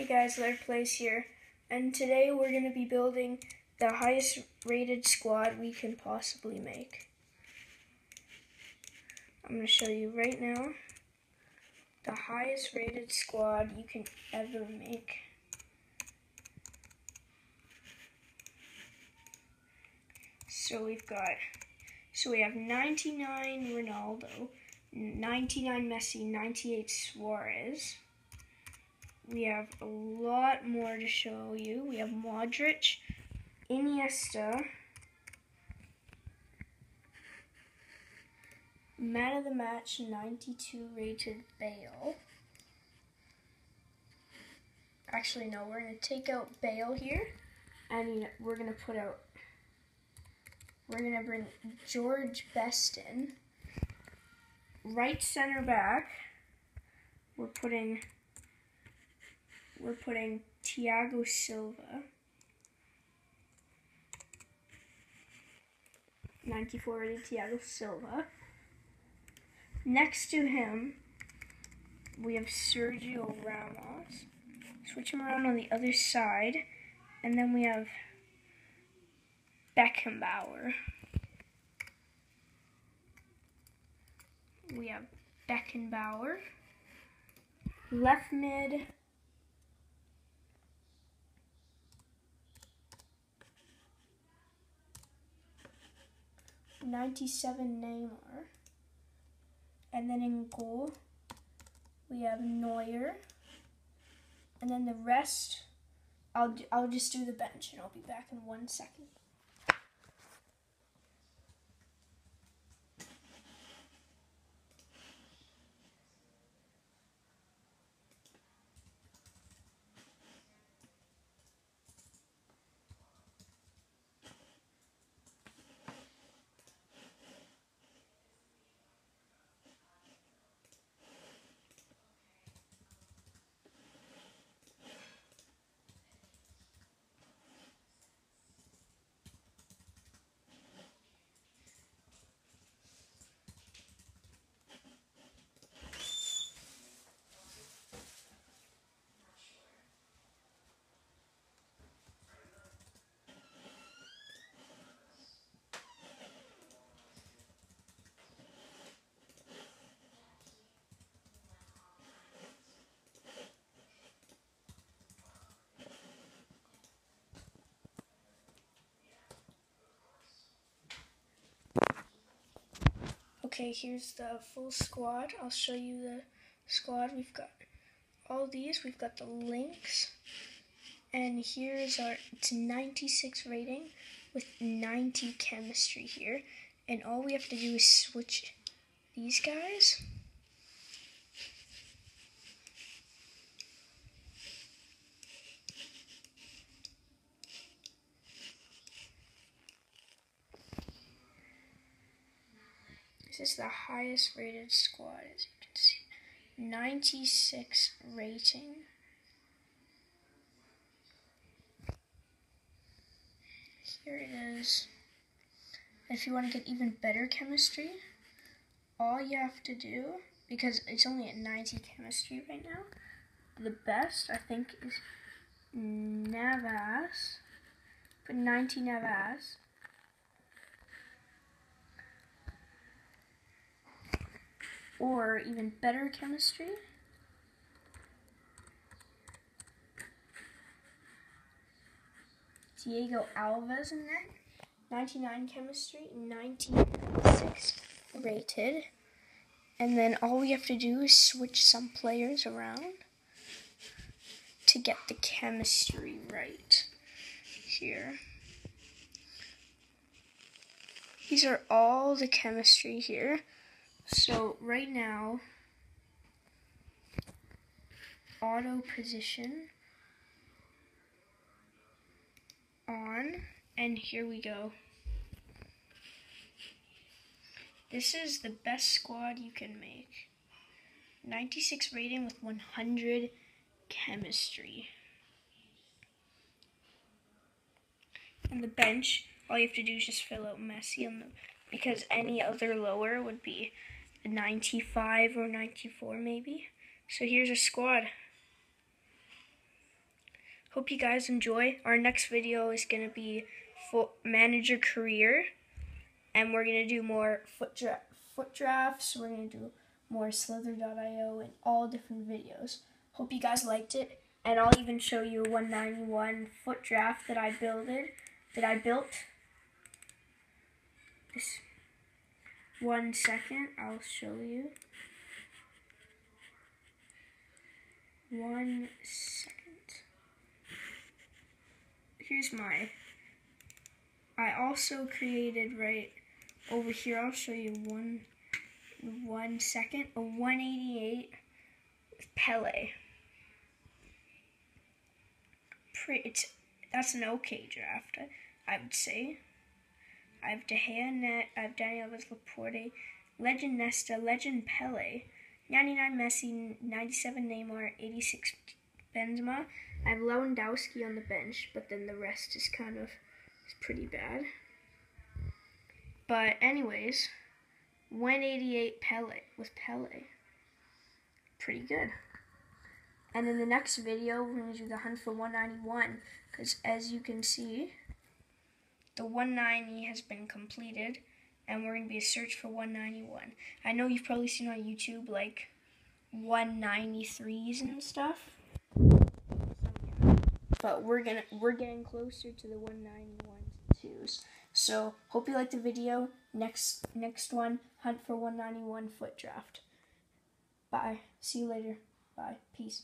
Hey guys, Laird Plays here, and today we're going to be building the highest rated squad we can possibly make. I'm going to show you right now the highest rated squad you can ever make. So we've got, so we have 99 Ronaldo, 99 Messi, 98 Suarez we have a lot more to show you. We have Modric, Iniesta, Man of the Match 92 rated Bale. Actually, no, we're going to take out Bale here and we're going to put out, we're going to bring George Best in. Right center back, we're putting we're putting Thiago Silva. 94 rated Thiago Silva. Next to him, we have Sergio Ramos. Switch him around on the other side. And then we have Beckenbauer. We have Beckenbauer. Left mid, 97 Neymar. And then in goal, we have Neuer. And then the rest, I'll, I'll just do the bench and I'll be back in one second. Okay, here's the full squad. I'll show you the squad. We've got all these. We've got the links. And here's our, it's 96 rating with 90 chemistry here. And all we have to do is switch these guys. This is the highest rated squad, as you can see. 96 rating. Here it is. If you want to get even better chemistry, all you have to do, because it's only at 90 chemistry right now, the best, I think, is Navas. Put 90 Navas. Or even better chemistry. Diego Alves in there. 99 chemistry, 96 rated. And then all we have to do is switch some players around to get the chemistry right here. These are all the chemistry here. So right now, auto position on, and here we go. This is the best squad you can make. 96 rating with 100 chemistry. And the bench, all you have to do is just fill out Messi on the because any other lower would be 95 or 94 maybe. So here's a squad. hope you guys enjoy. Our next video is going to be foot manager career, and we're going to do more foot, dra FUT drafts. We're going to do more slither.io and all different videos. Hope you guys liked it, and I'll even show you a 191 FUT draft that I builded, that I built. This one second, I'll show you. One second. Here's my. I also created right over here. I'll show you one one second. A 188 Pele. Pretty, it's that's an okay draft, I would say. I have De Gea, Net, I have Daniel Laporte, Legend Nesta, Legend Pele, 99 Messi, 97 Neymar, 86 Benzema. I have Lewandowski on the bench, but then the rest is kind of is pretty bad. But anyways, 188 Pele with Pele. Pretty good. And in the next video, we're going to do the hunt for 191, because as you can see, the 190 has been completed and we're going to be a search for 191. I know you've probably seen on YouTube like 193s and stuff. But we're gonna we're getting closer to the 191s. So hope you liked the video. Next next one, hunt for 191 FUT draft. Bye. See you later. Bye. Peace.